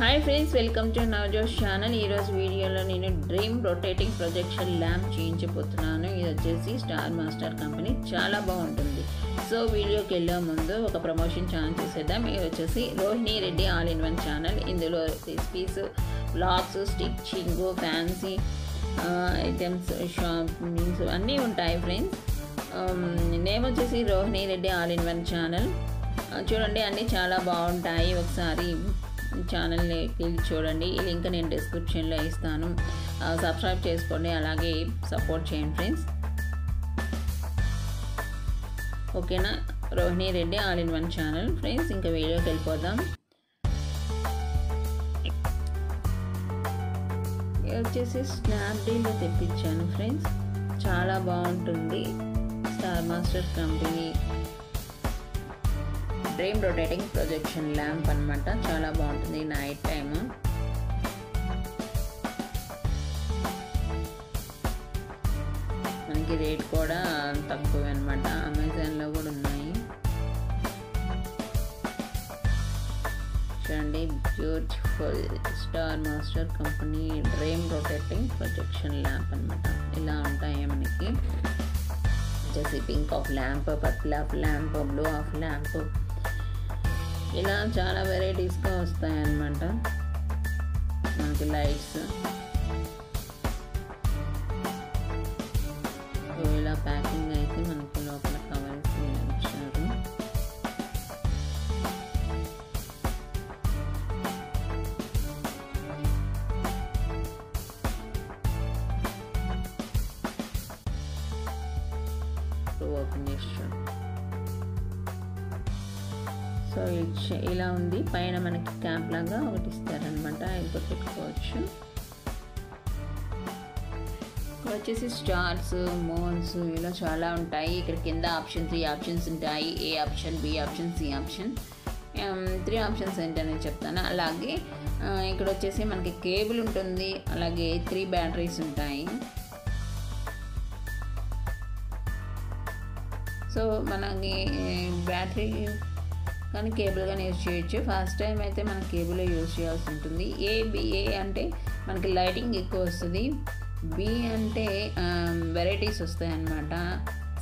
Hi friends welcome to Navjosh channel ఈరోజు వీడియోలో నేను డ్రీమ్ రొటేటింగ్ ప్రొజెక్షన్ ల్యాంప్ చేయించబోతున్నాను. ఇది వచ్చేసి స్టార్ మాస్టర్ కంపెనీ చాలా బాగుంటుంది. సో వీడియోకి వెళ్ళే ముందు ఒక ప్రమోషన్ ఛానల్ చూసేద్దాం. ఇది వచ్చేసి Rohini Reddy all in one channel ఇందులో recipes blogs stitching fancy items shoppings అన్నీ ఉంటాయి ఫ్రెండ్స్ um, నేమ్ వచ్చేసి Rohini Reddy all in one channel చూడండి అన్నీ చాలా బాగుంటాయి. ఒకసారి ఛానల్ని వెళ్ళి చూడండి. ఈ లింక్ నేను డిస్క్రిప్షన్లో ఇస్తాను. సబ్స్క్రైబ్ చేసుకోండి. అలాగే సపోర్ట్ చేయండి ఫ్రెండ్స్ ఓకేనా? Rohini Reddy all in one channel friends ఇంకా వీడియోకి వెళ్ళిపోదాం. వచ్చేసి స్నాప్డీల్లో తెప్పించాను ఫ్రెండ్స్ చాలా బాగుంటుంది. Star master company dream rotating projection lamp అనమాట చాలా బాగుంటుంది నైట్ టైము. మనకి రేట్ కూడా తక్కువ అనమాట అమెజాన్లో కూడా ఉన్నాయి. చూడండి beautiful star master company dream rotating projection lamp అనమాట ఇలా ఉంటాయి మనకి. వచ్చేసి pink of lamp purple of lamp blue of lamp ఇలా చాలా వెరైటీస్గా వస్తాయన్నమాట. మనకి లైట్స్. ఇలా ప్యాకింగ్ అయితే మనకి లోపల కవర్స్ ఇచ్చారు. ఓపెన్ చేస్తాం సో ఇలా ఉంది. పైన మనకి క్యాంప్ లాగా ఒకటి ఇస్తారనమాట ఇది పెట్టుకోవచ్చు ఇక్కడ వచ్చేసి స్టార్స్ మోన్స్ ఇలా చాలా ఉంటాయి. ఇక్కడ కింద ఆప్షన్ త్రీ ఆప్షన్స్ ఉంటాయి. A option B option C option. Three options ఏంటని చెప్తాను. అలాగే ఇక్కడ వచ్చేసి మనకి కేబుల్ ఉంటుంది. అలాగే త్రీ బ్యాటరీస్ ఉంటాయి. సో మనకి బ్యాటరీ కానీ కేబుల్ కానీ యూజ్ చేయొచ్చు. ఫస్ట్ టైం అయితే మనం కేబుల్ యూజ్ చేయాల్సి ఉంటుంది. ఏ బి ఏ అంటే మనకి లైటింగ్ ఎక్కువ వస్తుంది. బి అంటే వెరైటీస్ వస్తాయి అన్నమాట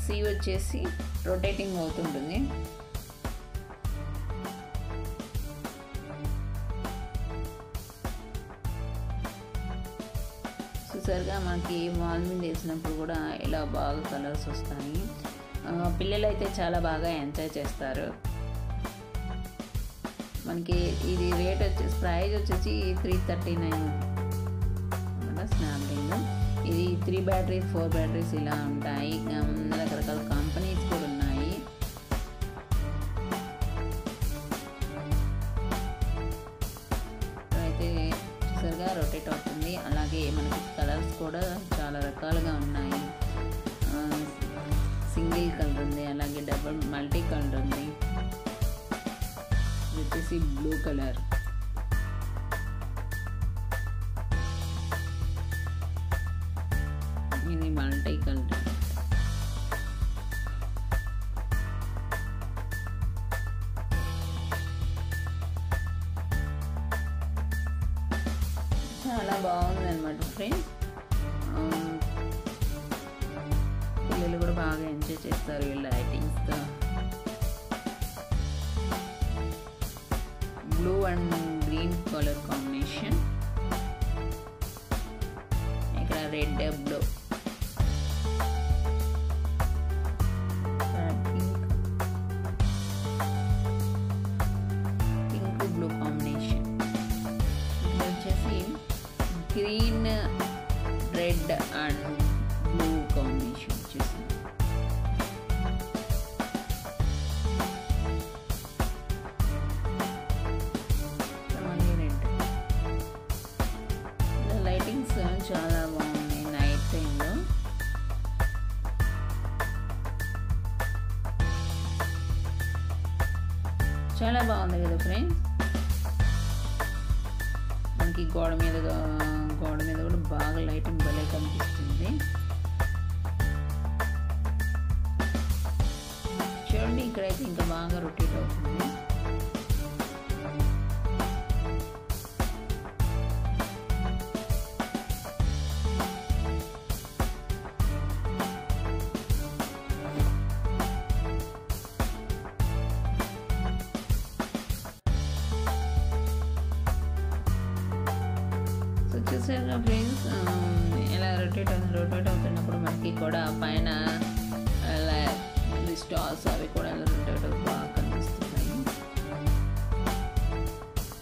సి వచ్చేసి రొటేటింగ్ అవుతుంటుంది. చూసారుగా మనకి వాల్మింగ్ వేసినప్పుడు కూడా ఇలా బాగా కలర్స్ వస్తాయి. పిల్లలు అయితే చాలా బాగా ఎంజాయ్ చేస్తారు. మనకి ఇది రేట్ వచ్చేసి ప్రైజ్ వచ్చేసి త్రీ థర్టీ నైన్ స్నాప్డీల్ ఇది త్రీ బ్యాటరీస్ ఫోర్ బ్యాటరీస్ ఇలా ఉంటాయి. రకరకాల కంపెనీస్ కూడా ఉన్నాయి. అయితే చూసారుగా రొటేట్ అవుతుంది. అలాగే మనకి కలర్స్ కూడా చాలా రకాలుగా ఉన్నాయి. సింగిల్ కలర్ ఉంది. అలాగే డబుల్ మల్టీ కలర్ ఉంది. వచ్చేసి బ్లూ కలర్ ఇది మల్టీ కలర్ చాలా బాగుంది అనమాట ఫ్రెండ్స్. పిల్లలు కూడా బాగా ఎంజాయ్ చేస్తారు ఈ లైటింగ్స్తో blue and green colour combination ఇక్కడ red blue pink blue combination ఇక్కడ వచ్చేసి గ్రీన్ చాలా బాగుంది కదా ఫ్రెండ్స్ మనకి గోడ మీద గోడ మీద కూడా బాగా లైటింగ్ భలే కనిపిస్తుంది. చూడండి ఇక్కడైతే ఇంకా బాగా రొటేట్ అవుతుంది. చూసారుగా ఫ్రెండ్స్ ఇలా రొటేట్ అవుతుంది రొటేట్ అవుతున్నప్పుడు మనకి కూడా పైన అలా స్టార్స్ అవి కూడా ఇలా రొటేట్ బాగా కనిపిస్తున్నాయి.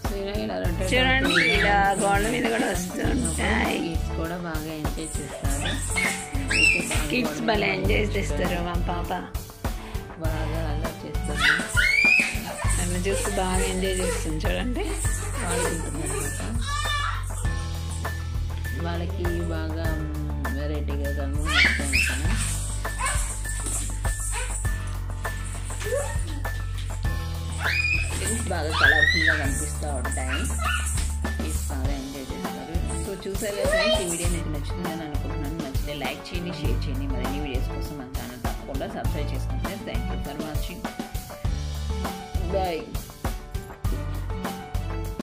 సో ఇలా ఇలా రొటేట్ చూడండి ఇలా గోడల మీద కూడా వస్తుంటాయి కిడ్స్ కూడా బాగా ఎంజాయ్ చేస్తారు. కిడ్స్ భలే ఎంజాయ్ చేస్తారు మా పాప. బాగా అలా చేస్తారు నన్ను చూసి బాగా ఎంజాయ్ చేస్తుంది చూడండి. ఆడుకుంటున్నారు వాళ్ళకి బాగా వెరైటీగా కనుగొని బాగా కలర్ఫుల్గా కనిపిస్తూ ఉంటాయి. బాగా ఎంజాయ్ చేస్తారు. సో చూసారు ఫ్రెండ్స్ ఈ వీడియో మీకు నచ్చుతుందని అనుకుంటున్నాను. నచ్చితే లైక్ చేయండి షేర్ చేయండి. మరిన్ని వీడియోస్ కోసం మన ఛానల్ తప్పకుండా సబ్స్క్రైబ్ చేసుకుంటే. Thank you for watching bye